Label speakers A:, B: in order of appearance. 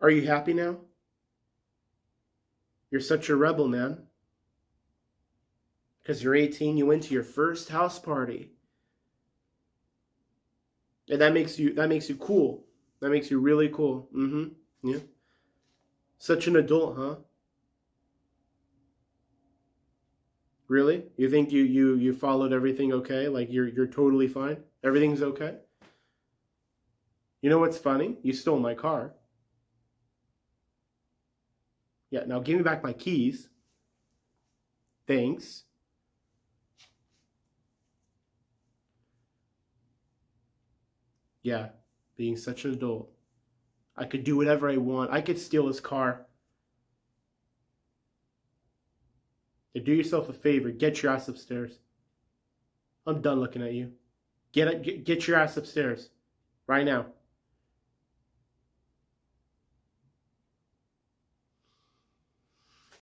A: Are you happy now? You're such a rebel, man. Because you're 18, you went to your first house party. And that makes you that makes you cool. That makes you really cool. Mm-hmm. Yeah. Such an adult, huh? Really? You think you you you followed everything okay? Like you're you're totally fine? Everything's okay? You know what's funny? You stole my car. Yeah, now give me back my keys. Thanks. Yeah, being such an adult. I could do whatever I want. I could steal his car. do yourself a favor. Get your ass upstairs. I'm done looking at you. Get, get, get your ass upstairs. Right now.